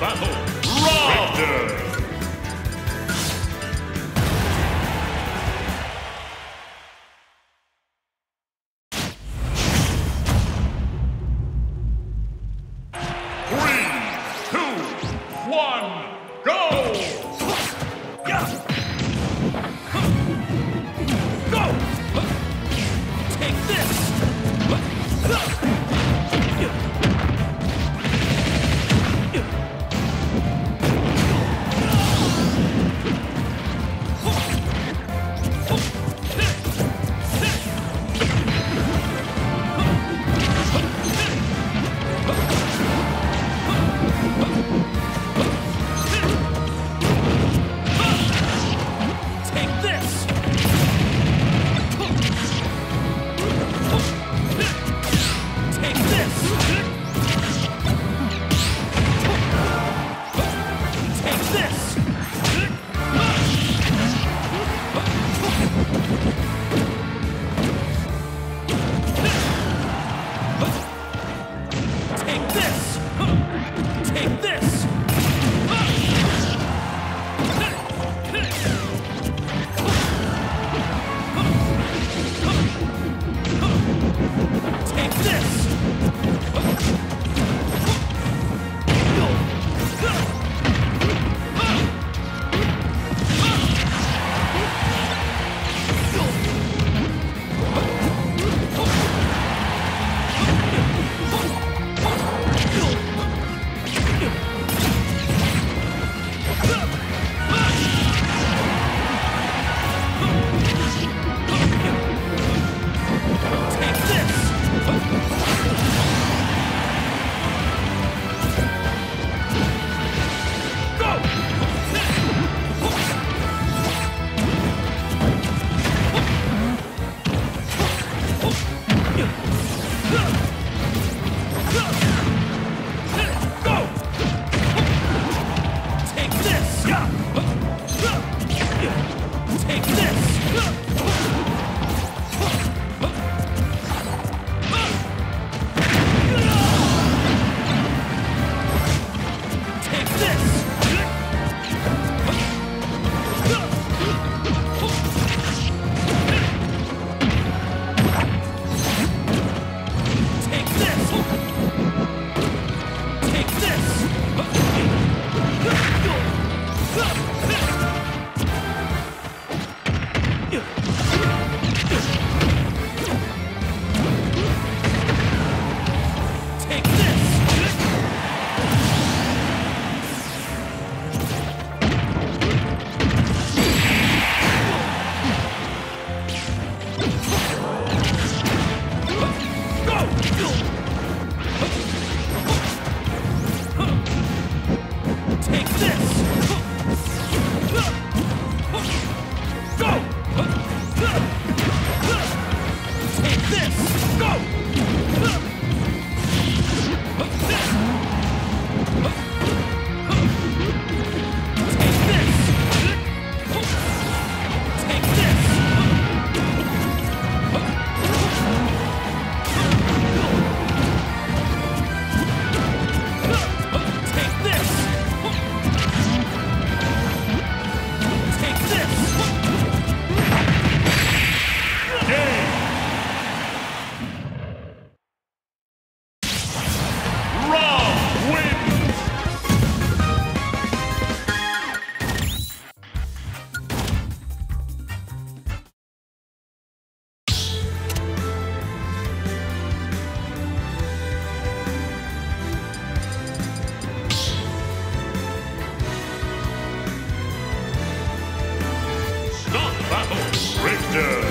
Battle Raptor! Victor,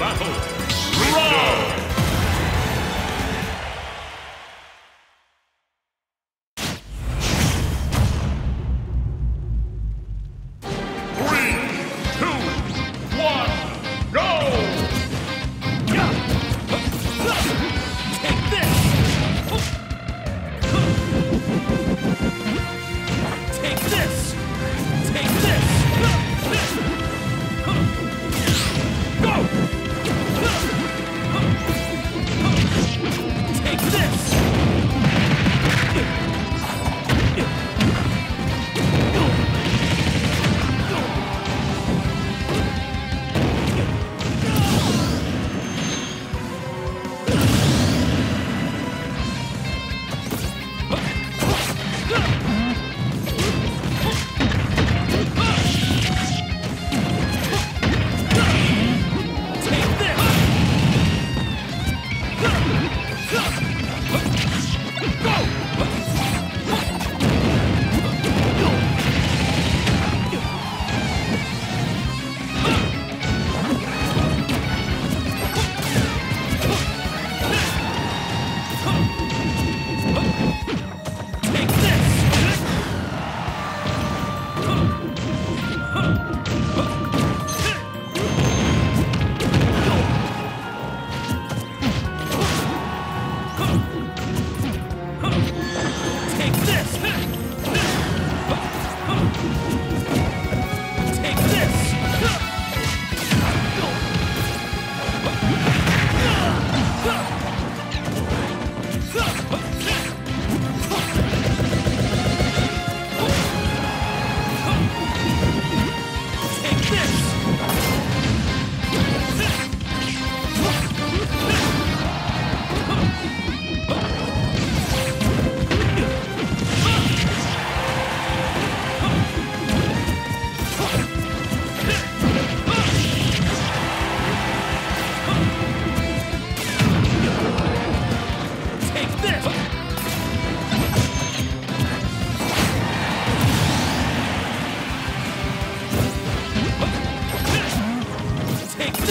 battle. Run!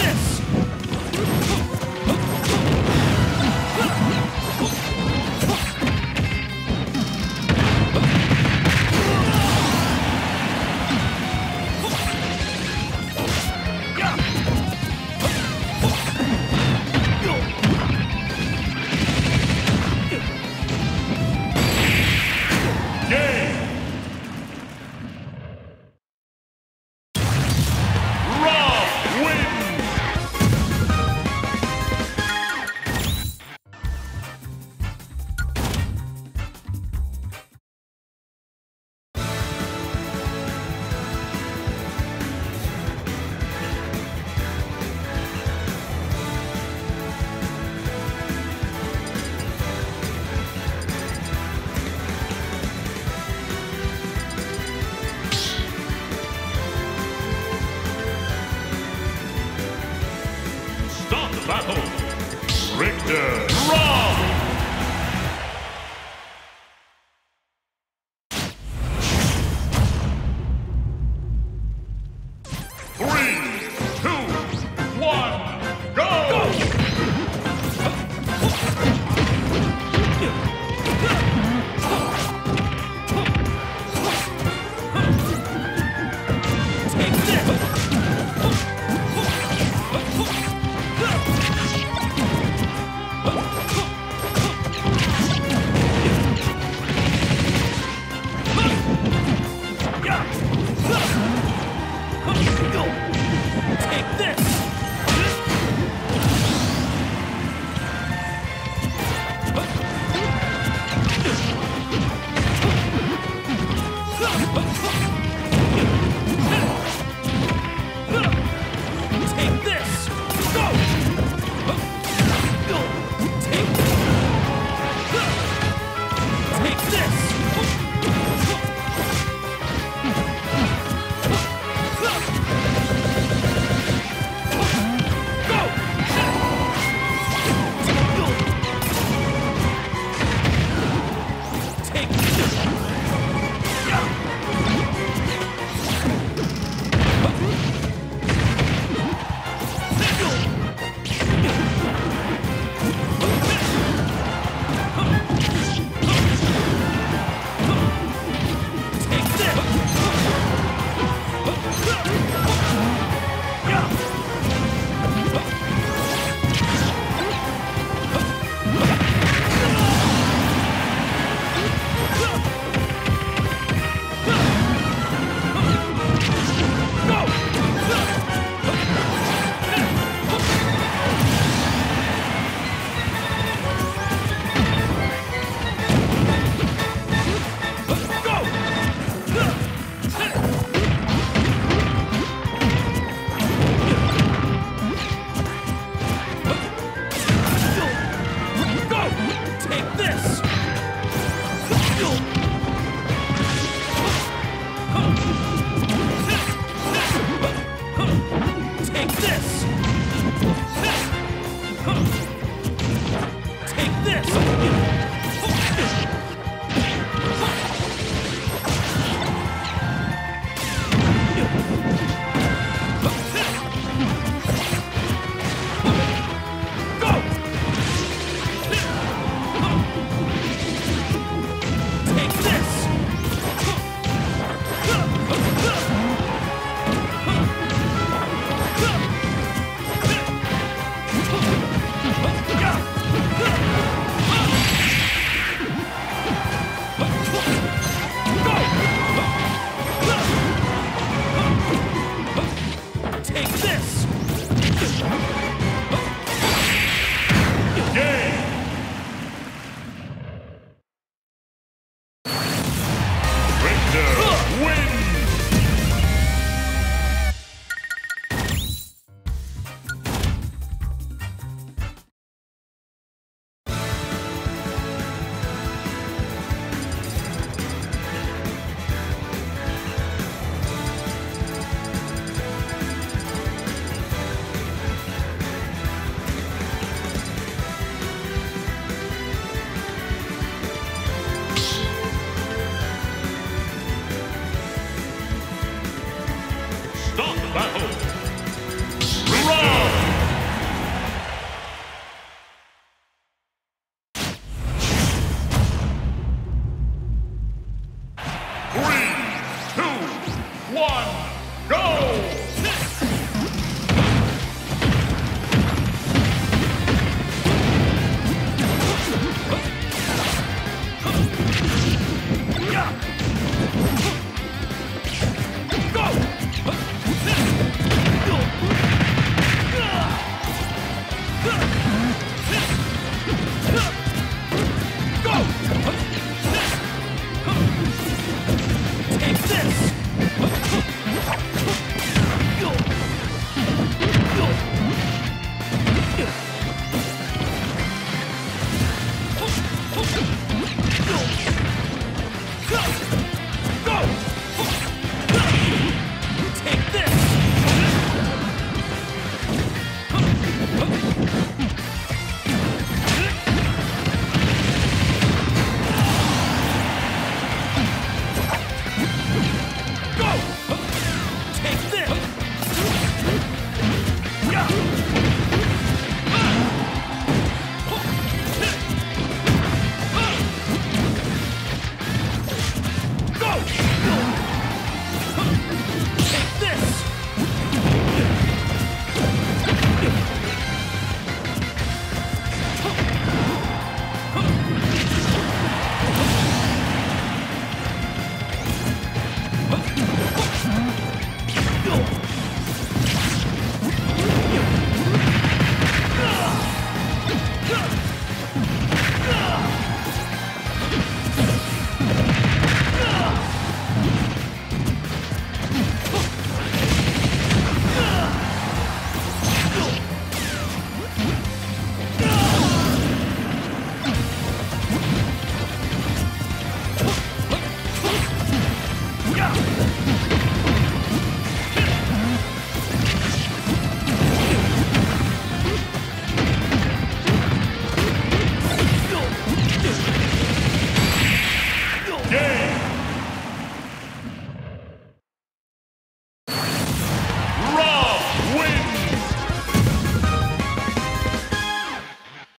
This! Stop! win. This!